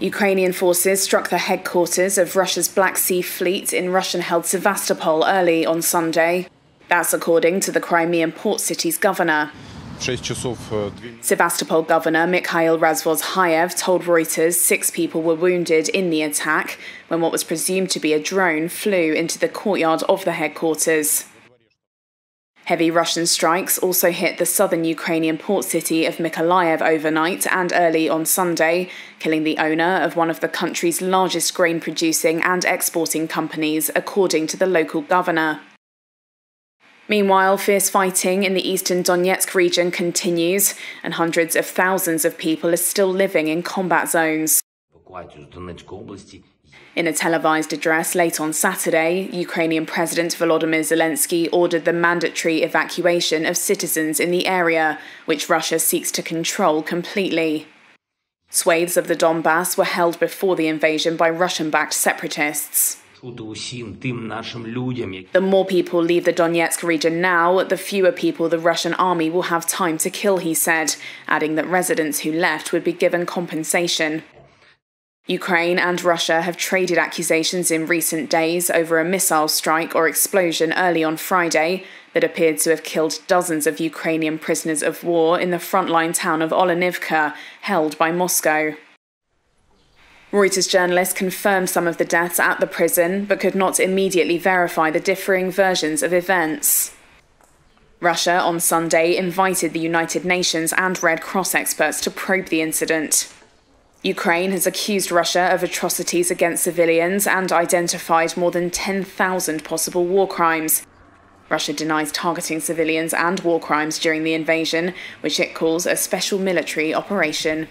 Ukrainian forces struck the headquarters of Russia's Black Sea Fleet in Russian held Sevastopol early on Sunday. That's according to the Crimean port city's governor. Sevastopol governor Mikhail Razvozhayev told Reuters six people were wounded in the attack when what was presumed to be a drone flew into the courtyard of the headquarters. Heavy Russian strikes also hit the southern Ukrainian port city of Mykolaiv overnight and early on Sunday, killing the owner of one of the country's largest grain producing and exporting companies, according to the local governor. Meanwhile, fierce fighting in the eastern Donetsk region continues, and hundreds of thousands of people are still living in combat zones. In a televised address late on Saturday, Ukrainian President Volodymyr Zelensky ordered the mandatory evacuation of citizens in the area, which Russia seeks to control completely. Swathes of the Donbas were held before the invasion by Russian backed separatists. The more people leave the Donetsk region now, the fewer people the Russian army will have time to kill, he said, adding that residents who left would be given compensation. Ukraine and Russia have traded accusations in recent days over a missile strike or explosion early on Friday that appeared to have killed dozens of Ukrainian prisoners of war in the frontline town of Olenivka, held by Moscow. Reuters journalists confirmed some of the deaths at the prison but could not immediately verify the differing versions of events. Russia on Sunday invited the United Nations and Red Cross experts to probe the incident. Ukraine has accused Russia of atrocities against civilians and identified more than 10,000 possible war crimes. Russia denies targeting civilians and war crimes during the invasion, which it calls a special military operation.